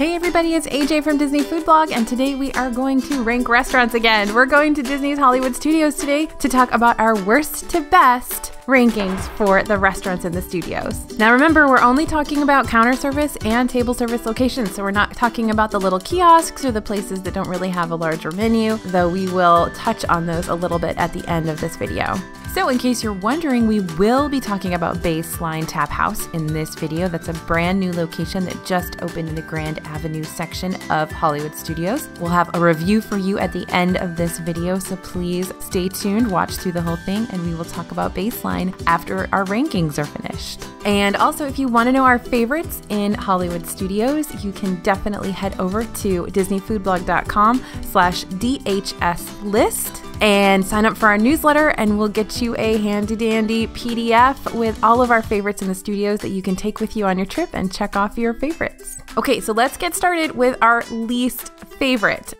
Hey everybody, it's AJ from Disney Food Blog, and today we are going to rank restaurants again. We're going to Disney's Hollywood Studios today to talk about our worst to best rankings for the restaurants in the studios. Now remember, we're only talking about counter service and table service locations, so we're not talking about the little kiosks or the places that don't really have a larger menu, though we will touch on those a little bit at the end of this video. So, in case you're wondering, we will be talking about Baseline Tap House in this video. That's a brand new location that just opened in the Grand Avenue section of Hollywood Studios. We'll have a review for you at the end of this video, so please stay tuned, watch through the whole thing, and we will talk about Baseline after our rankings are finished. And also, if you want to know our favorites in Hollywood Studios, you can definitely head over to disneyfoodblog.com slash DHS list and sign up for our newsletter and we'll get you a handy dandy PDF with all of our favorites in the studios that you can take with you on your trip and check off your favorites. Okay, so let's get started with our least favorite.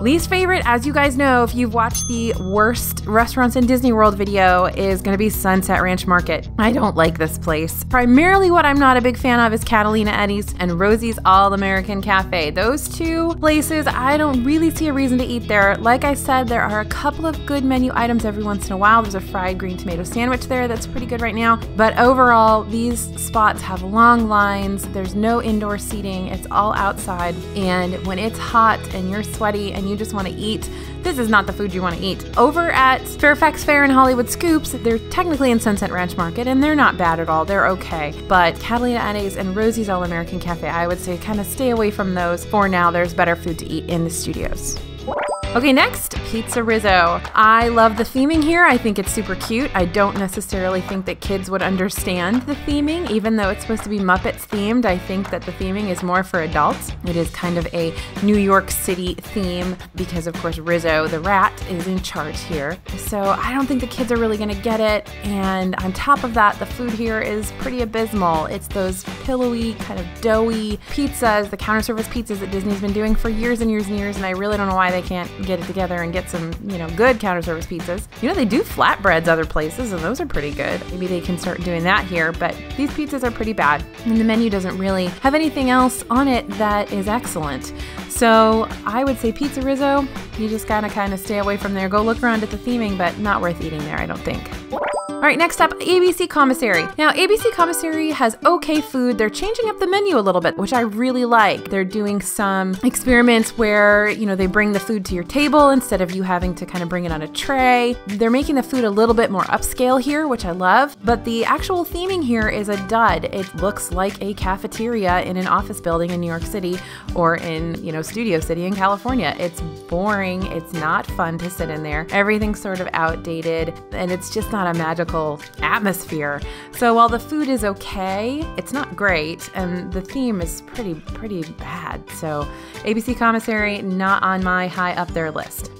Least favorite, as you guys know, if you've watched the worst restaurants in Disney World video, is going to be Sunset Ranch Market. I don't like this place. Primarily, what I'm not a big fan of is Catalina Eddie's and Rosie's All American Cafe. Those two places, I don't really see a reason to eat there. Like I said, there are a couple of good menu items every once in a while. There's a fried green tomato sandwich there that's pretty good right now. But overall, these spots have long lines. There's no indoor seating. It's all outside. And when it's hot and you're sweaty and you you just want to eat, this is not the food you want to eat. Over at Fairfax Fair and Hollywood Scoops, they're technically in Sunset Ranch Market and they're not bad at all. They're okay. But Catalina Eddie's and Rosie's All American Cafe, I would say kind of stay away from those for now. There's better food to eat in the studios. Okay, next, Pizza Rizzo. I love the theming here. I think it's super cute. I don't necessarily think that kids would understand the theming, even though it's supposed to be Muppets themed. I think that the theming is more for adults. It is kind of a New York City theme because, of course, Rizzo the rat is in charge here. So I don't think the kids are really gonna get it. And on top of that, the food here is pretty abysmal. It's those pillowy, kind of doughy pizzas, the counter service pizzas that Disney's been doing for years and years and years. And I really don't know why they can't get it together and get some, you know, good counter service pizzas. You know, they do flatbreads other places, and those are pretty good. Maybe they can start doing that here, but these pizzas are pretty bad. And the menu doesn't really have anything else on it that is excellent. So I would say Pizza Rizzo, you just gotta kind of stay away from there. Go look around at the theming, but not worth eating there, I don't think. All right, next up, ABC Commissary. Now, ABC Commissary has okay food. They're changing up the menu a little bit, which I really like. They're doing some experiments where, you know, they bring the food to your table instead of you having to kind of bring it on a tray. They're making the food a little bit more upscale here, which I love. But the actual theming here is a dud. It looks like a cafeteria in an office building in New York City or in, you know, Studio City in California. It's boring. It's not fun to sit in there. Everything's sort of outdated and it's just not a magical magical atmosphere. So while the food is okay, it's not great, and the theme is pretty pretty bad. So ABC Commissary not on my high up there list.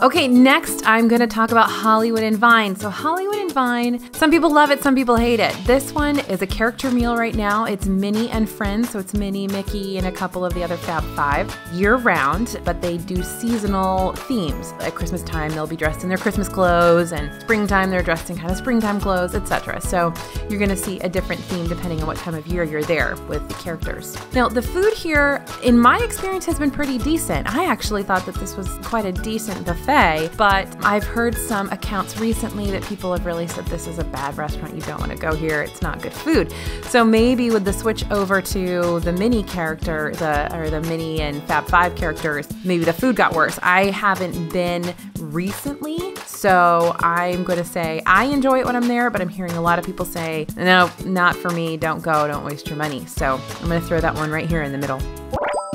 Okay, next I'm going to talk about Hollywood and Vine. So, Hollywood and Vine, some people love it, some people hate it. This one is a character meal right now. It's Minnie and Friends, so it's Minnie, Mickey, and a couple of the other Fab Five year round, but they do seasonal themes. At Christmas time, they'll be dressed in their Christmas clothes, and springtime, they're dressed in kind of springtime clothes, etc. So, you're going to see a different theme depending on what time of year you're there with the characters. Now, the food here, in my experience, has been pretty decent. I actually thought that this was quite a decent buffet but I've heard some accounts recently that people have really said this is a bad restaurant. You don't want to go here. It's not good food. So maybe with the switch over to the Minnie character, the or the Minnie and Fab Five characters, maybe the food got worse. I haven't been recently, so I'm going to say I enjoy it when I'm there, but I'm hearing a lot of people say, no, not for me. Don't go. Don't waste your money. So I'm going to throw that one right here in the middle.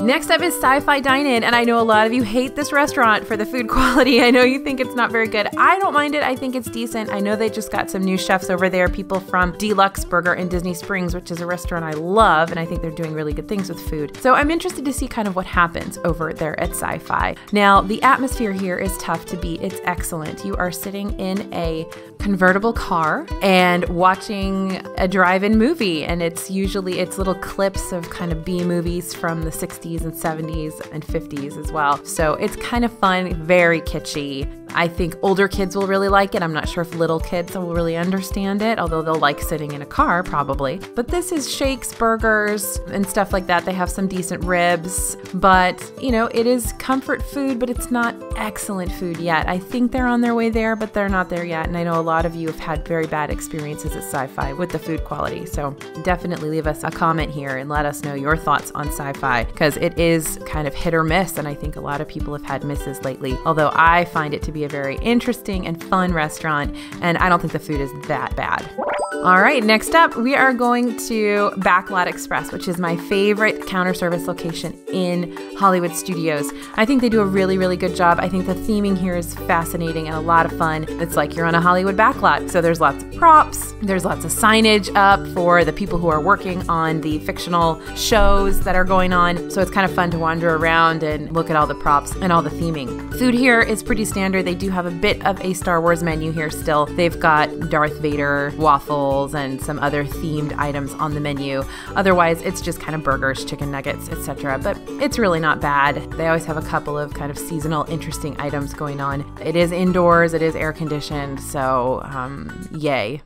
Next up is Sci Fi Dine In, and I know a lot of you hate this restaurant for the food quality. I know you think it's not very good. I don't mind it, I think it's decent. I know they just got some new chefs over there, people from D-Luxe Burger in Disney Springs, which is a restaurant I love, and I think they're doing really good things with food. So I'm interested to see kind of what happens over there at Sci Fi. Now, the atmosphere here is tough to beat, it's excellent. You are sitting in a convertible car and watching a drive-in movie and it's usually it's little clips of kind of B movies from the 60s and 70s and 50s as well. So it's kind of fun, very kitschy. I think older kids will really like it. I'm not sure if little kids will really understand it, although they'll like sitting in a car probably. But this is shakes, burgers, and stuff like that. They have some decent ribs, but you know, it is comfort food, but it's not excellent food yet. I think they're on their way there, but they're not there yet. And I know a lot of you have had very bad experiences at Sci Fi with the food quality. So definitely leave us a comment here and let us know your thoughts on Sci Fi because it is kind of hit or miss. And I think a lot of people have had misses lately. Although I find it to be a very interesting and fun restaurant, and I don't think the food is that bad. All right, next up, we are going to Backlot Express, which is my favorite counter service location in Hollywood Studios. I think they do a really, really good job. I think the theming here is fascinating and a lot of fun. It's like you're on a Hollywood backlot. So there's lots of props, there's lots of signage up for the people who are working on the fictional shows that are going on. So it's kind of fun to wander around and look at all the props and all the theming. Food here is pretty standard. They do have a bit of a Star Wars menu here still. They've got Darth Vader waffles and some other themed items on the menu. Otherwise, it's just kind of burgers, chicken nuggets, etc. But it's really not bad. They always have a couple of kind of seasonal, interesting items going on. It is indoors, it is air conditioned, so um, yay.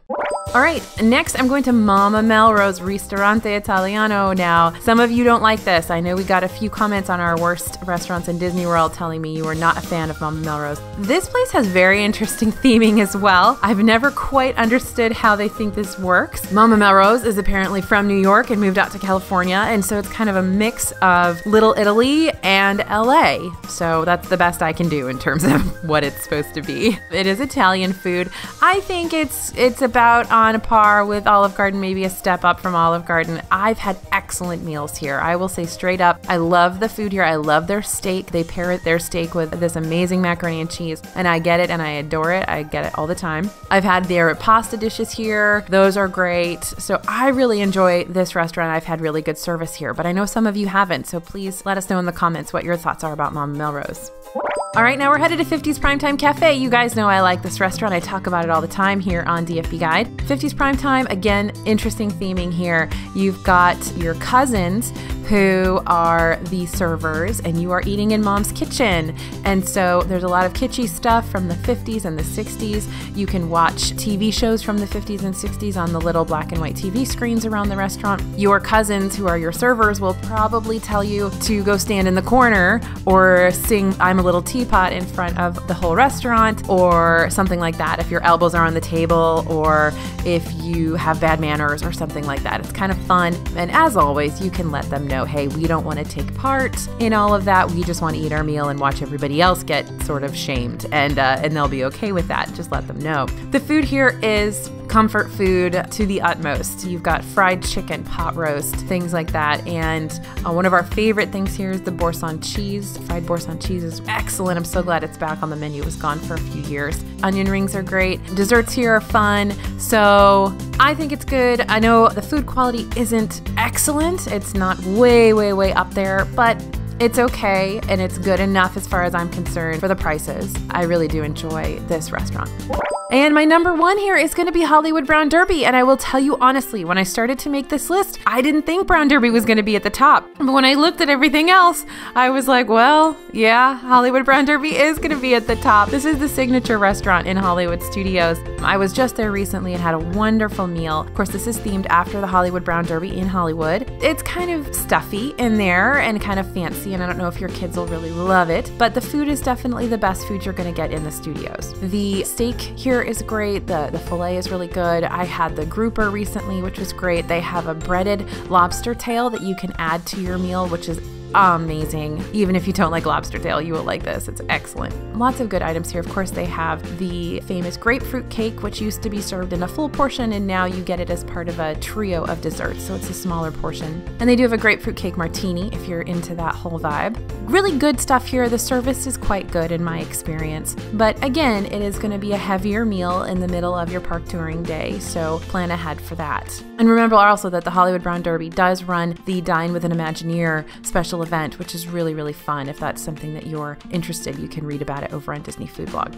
All right, next I'm going to Mama Melrose Ristorante Italiano now. Some of you don't like this. I know we got a few comments on our worst restaurants in Disney World telling me you were not a fan of Mama Melrose. This place has very interesting theming as well. I've never quite understood how they think this works. Mama Melrose is apparently from New York and moved out to California, and so it's kind of a mix of Little Italy and LA. So that's the best I can do in terms of what it's supposed to be. It is Italian food. I think it's it's about on a par with Olive Garden, maybe a step up from Olive Garden. I've had excellent meals here. I will say straight up, I love the food here. I love their steak. They pair their steak with this amazing macaroni and cheese, and I get it and I adore it. I get it all the time. I've had their pasta dishes here. Those are great. So I really enjoy this restaurant. I've had really good service here, but I know some of you haven't. So please let us know in the comments what your thoughts are about Mama Melrose. All right, now we're headed to 50s Primetime Cafe. You guys know I like this restaurant. I talk about it all the time here on DFB Guide. 50s Primetime, again, interesting theming here. You've got your cousins who are the servers, and you are eating in mom's kitchen. And so there's a lot of kitschy stuff from the 50s and the 60s. You can watch TV shows from the 50s and 60s on the little black and white TV screens around the restaurant. Your cousins, who are your servers, will probably tell you to go stand in the corner or sing I'm a Little Teapot in front of the whole restaurant or something like that if your elbows are on the table or if you have bad manners or something like that. It's kind of fun. And as always, you can let them know hey, we don't want to take part in all of that. We just want to eat our meal and watch everybody else get sort of shamed, and uh, and they'll be okay with that. Just let them know. The food here is comfort food to the utmost. You've got fried chicken, pot roast, things like that. And uh, one of our favorite things here is the Boursin cheese. Fried Boursin cheese is excellent. I'm so glad it's back on the menu. It was gone for a few years. Onion rings are great. Desserts here are fun. So I think it's good. I know the food quality isn't excellent. It's not way, way, way up there, but it's okay and it's good enough as far as I'm concerned for the prices. I really do enjoy this restaurant. And my number one here is going to be Hollywood Brown Derby. And I will tell you honestly, when I started to make this list, I didn't think Brown Derby was going to be at the top. But when I looked at everything else, I was like, well, yeah, Hollywood Brown Derby is going to be at the top. This is the signature restaurant in Hollywood Studios. I was just there recently and had a wonderful meal. Of course, this is themed after the Hollywood Brown Derby in Hollywood. It's kind of stuffy in there and kind of fancy, and I don't know if your kids will really love it, but the food is definitely the best food you're going to get in the studios. The steak here is great. The, the filet is really good. I had the grouper recently, which was great. They have a breaded lobster tail that you can add to your meal, which is amazing. Even if you don't like lobster tail, you will like this. It's excellent. Lots of good items here. Of course, they have the famous grapefruit cake, which used to be served in a full portion, and now you get it as part of a trio of desserts, so it's a smaller portion. And they do have a grapefruit cake martini if you're into that whole vibe. Really good stuff here. The service is quite good in my experience. But again, it is going to be a heavier meal in the middle of your park touring day, so plan ahead for that. And remember also that the Hollywood Brown Derby does run the Dine with an Imagineer special special event, which is really, really fun. If that's something that you're interested, you can read about it over on Disney Food Blog.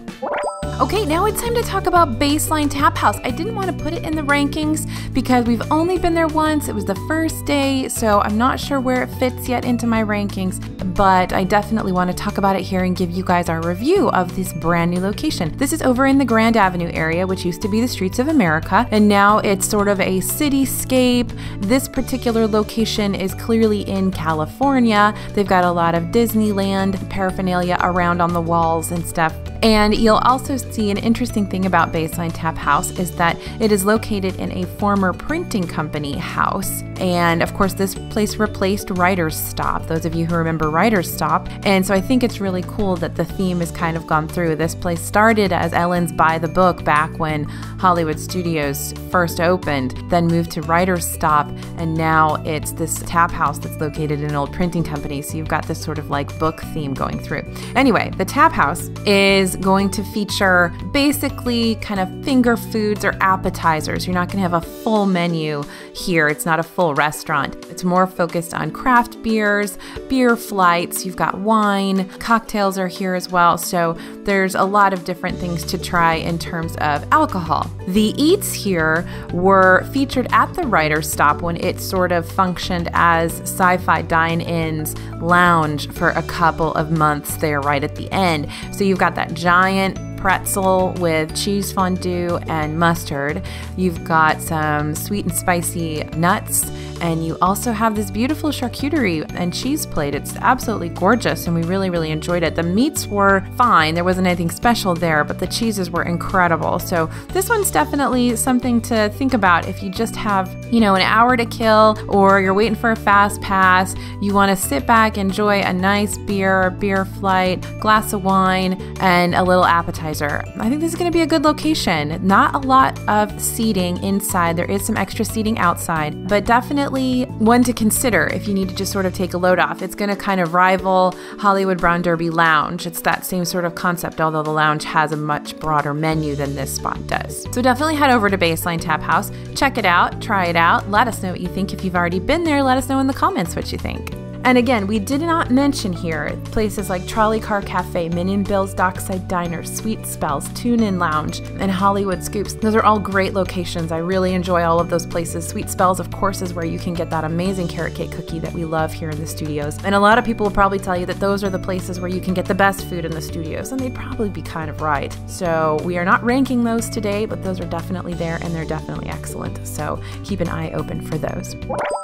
Okay, now it's time to talk about Baseline Tap House. I didn't want to put it in the rankings because we've only been there once. It was the first day, so I'm not sure where it fits yet into my rankings, but I definitely want to talk about it here and give you guys our review of this brand new location. This is over in the Grand Avenue area, which used to be the Streets of America, and now it's sort of a cityscape. This particular location is clearly in California. They've got a lot of Disneyland paraphernalia around on the walls and stuff. And you'll also see an interesting thing about Baseline Tap House is that it is located in a former printing company house. And of course, this place replaced Writer's Stop, those of you who remember Writer's Stop. And so I think it's really cool that the theme has kind of gone through. This place started as Ellen's By the Book back when Hollywood Studios first opened, then moved to Writer's Stop, and now it's this tap house that's located in an old printing company. So you've got this sort of like book theme going through. Anyway, the tap house is going to feature basically kind of finger foods or appetizers. You're not going to have a full menu here. It's not a full restaurant. It's more focused on craft beers, beer flights. You've got wine, cocktails are here as well. So there's a lot of different things to try in terms of alcohol. The eats here were featured at the Writer's Stop when it sort of functioned as sci fi dine ins lounge for a couple of months there right at the end. So you've got that giant pretzel with cheese fondue and mustard. You've got some sweet and spicy nuts and you also have this beautiful charcuterie and cheese plate. It's absolutely gorgeous, and we really, really enjoyed it. The meats were fine, there wasn't anything special there, but the cheeses were incredible. So, this one's definitely something to think about if you just have, you know, an hour to kill or you're waiting for a fast pass. You want to sit back, enjoy a nice beer, beer flight, glass of wine, and a little appetizer. I think this is going to be a good location. Not a lot of seating inside, there is some extra seating outside, but definitely definitely one to consider if you need to just sort of take a load off. It's going to kind of rival Hollywood Brown Derby Lounge. It's that same sort of concept, although the lounge has a much broader menu than this spot does. So definitely head over to Baseline Tap House, check it out, try it out, let us know what you think. If you've already been there, let us know in the comments what you think. And again, we did not mention here places like Trolley Car Cafe, Min and Bill's Dockside Diner, Sweet Spells, Tune In Lounge, and Hollywood Scoops. Those are all great locations. I really enjoy all of those places. Sweet Spells, of course, is where you can get that amazing carrot cake cookie that we love here in the studios. And a lot of people will probably tell you that those are the places where you can get the best food in the studios, and they'd probably be kind of right. So we are not ranking those today, but those are definitely there and they're definitely excellent. So keep an eye open for those.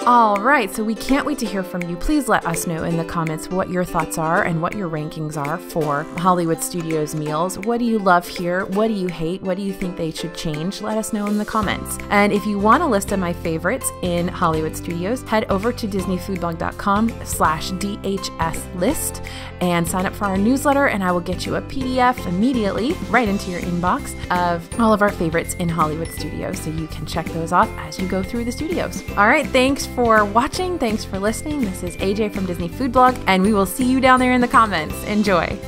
All right, so we can't wait to hear from you. Please let us know in the comments what your thoughts are and what your rankings are for Hollywood Studios meals. What do you love here? What do you hate? What do you think they should change? Let us know in the comments. And if you want a list of my favorites in Hollywood Studios, head over to disneyfoodblog.com slash DHS list and sign up for our newsletter and I will get you a PDF immediately right into your inbox of all of our favorites in Hollywood Studios so you can check those off as you go through the studios. All right, thanks for watching. Thanks for listening. This is AJ from Disney Food Blog, and we will see you down there in the comments. Enjoy.